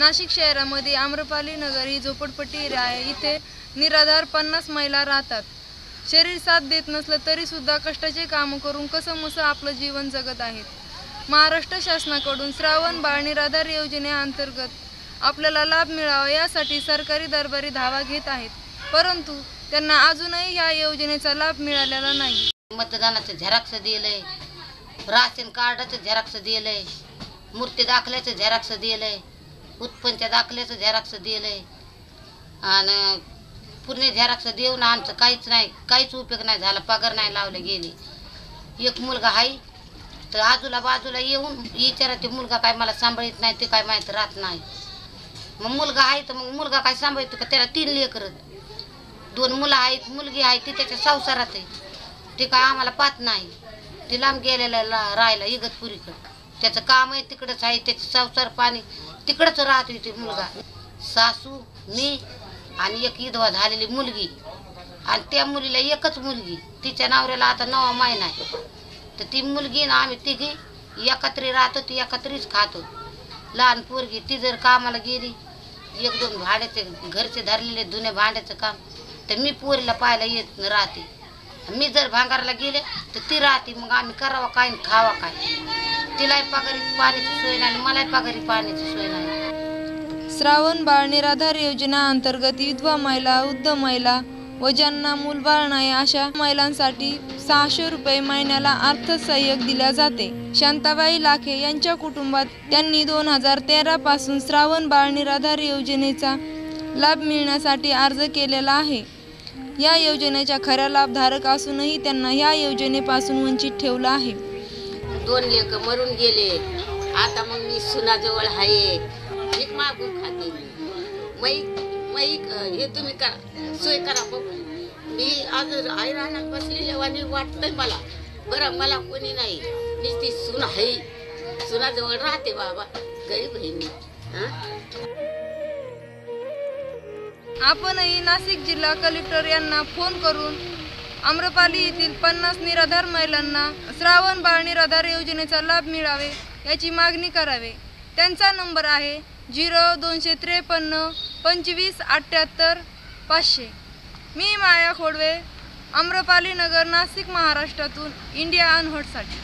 नाशिक शहरामध्ये आम्रपाली नगर ही झोपडपट्टी एरिया आहे. इथे निराधार पन्नास महिला राहतात. शरीर साथ देत नसलं तरीसुद्धा कष्टाचे कामं करून कसं मसं आपलं जीवन जगत आहेत. महाराष्ट्र शासनाकडून श्रावण बाळ निराधार योजनेअंतर्गत आपल्याला लाभ मिळावा यासाठी सरकारी दरबारी धावा घेत आहेत. परंतु त्यांना अजूनही या योजनेचा लाभ मिळालेला नाही. मतदानाचं झेरॉक्स दिलंय. राशन कार्डाचं झेरॉक्स दिलंय. मूर्ती दाखल्याचं झेरॉक्स दिलंय. उत्पन्नच्या दाखल्याचं झेरॉक्स दिलंय. आणि पूर्ण झेरॉक्स देऊन आमचं काहीच नाही काहीच उपयोग नाही झाला पगार नाही लावले गेले. एक मुलगा आहे तर आजूला बाजूला येऊन विचारा ते मुलगा काय मला सांभाळत नाही ते काय माहीत राहत नाही. मग मुलगा आहे तर मग मुलगा काय सांभाळतो का? त्याला तीन लेकर दोन मुलं आहेत मुलगी आहे ती त्याच्या संसारात आहे. ते काय आम्हाला पाहत नाही. ते लांब गेलेला ला- राहायला इगतपुरीकडं. त्याचं काम आहे तिकडंच आहे त्याचं संसार पाणी तिकडंच राहते ती मुलगा. सासू मी आणि एक विधवा झालेली मुलगी. आणि त्या मुलीला एकच मुलगी. तिच्या नवऱ्याला आता नवा महिना आहे. तर ती मुलगी ना आम्ही तिघी एकत्री राहतो ती एकत्रीच खातो. लहान पोरगी ती जर कामाला गेली एक दोन भाड्याचे घरचे धरलेले जुन्या भांड्याचं काम तर मी पोरीला पाहायला येत राहते. मी जर भांगारला गेले तर ती राहते. मग आम्ही करावा काय खावा काय? तिलाही पगारी पाण्याची सोय नाही मलाही पगारी पाण्याची सोय नाही. श्रावण बाळ निराधार योजना अंतर्गत विधवा महिला वृद्ध महिला व ज्यांना मूलबाळ नाही अशा महिलांसाठी सहाशे रुपये महिन्याला अर्थसहाय्यक दिल्या जाते. शांताबाई लाखे यांच्या कुटुंबात त्यांनी दोन हजार तेरा पासून श्रावण बाळ निराधार योजनेचा लाभ मिळण्यासाठी अर्ज केलेला आहे. या योजनेच्या खऱ्या लाभधारक असूनही त्यांना या योजनेपासून वंचित ठेवलं आहे. दोन लेक मरून गेले. आता मग मी सुनाजवळ आहे. एक मागून खाते. मै मै हे तुम्ही करा. सोय करा बघू. मी आज आई राहण्यात बसलेल्या वाणी वाटतंय मला. बरं मला कोणी नाही. मी ती सुन आहे. सुनाजवळ राहते बाबा. गरीब आहे मी. हां? आपणही नाशिक जिल्हा कलेक्टर यांना फोन करून आम्रपाली येथील पन्नास निराधार महिलांना श्रावण बाळ निराधार योजनेचा लाभ मिळावे याची मागणी करावे. त्यांचा नंबर आहे झिरो दोनशे त्रेपन्न पंचवीस अठ्ठ्याहत्तर पाचशे. मी माया खोडवे आम्रपाली नगर नाशिक महाराष्ट्रातून इंडिया अनहटसाठी.